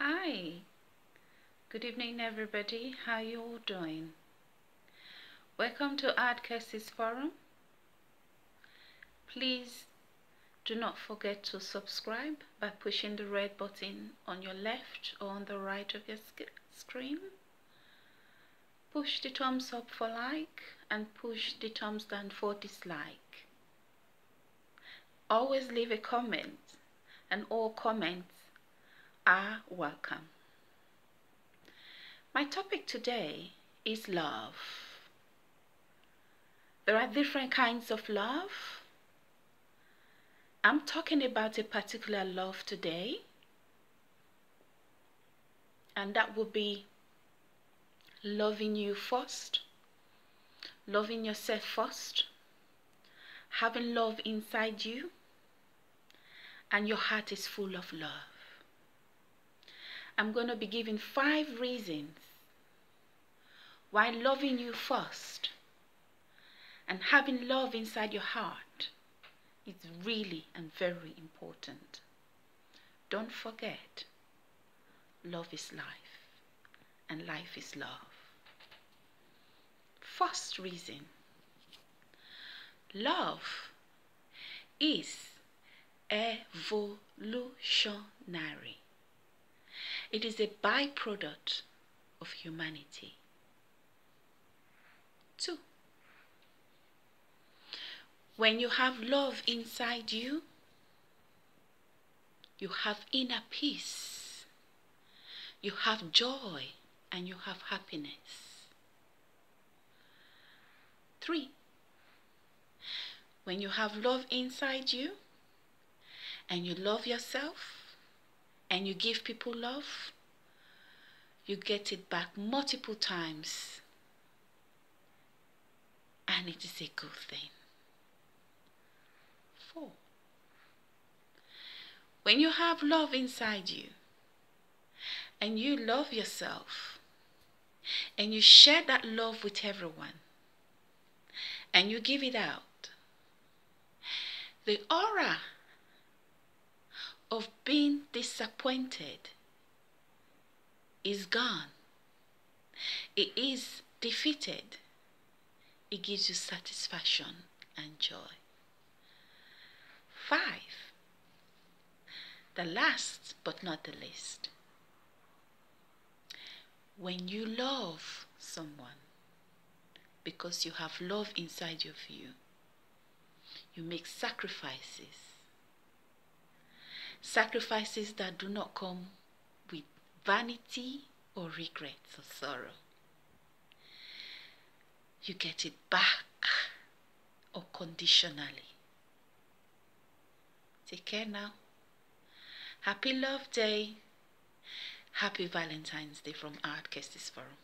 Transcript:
Hi. Good evening everybody. How you all doing? Welcome to Art Cases Forum. Please do not forget to subscribe by pushing the red button on your left or on the right of your sc screen. Push the thumbs up for like and push the thumbs down for dislike. Always leave a comment and all comments are welcome. My topic today is love. There are different kinds of love. I'm talking about a particular love today, and that would be loving you first, loving yourself first, having love inside you, and your heart is full of love. I'm going to be giving five reasons why loving you first and having love inside your heart is really and very important. Don't forget, love is life and life is love. First reason, love is evolutionary. It is a byproduct of humanity. Two, when you have love inside you, you have inner peace, you have joy, and you have happiness. Three, when you have love inside you and you love yourself, and you give people love, you get it back multiple times. And it is a good thing. Four. When you have love inside you and you love yourself and you share that love with everyone and you give it out, the aura of being disappointed is gone. It is defeated. It gives you satisfaction and joy. Five, the last but not the least. When you love someone because you have love inside of you, you make sacrifices sacrifices that do not come with vanity or regrets or sorrow. You get it back or conditionally. Take care now. Happy Love Day. Happy Valentine's Day from Art Cases Forum.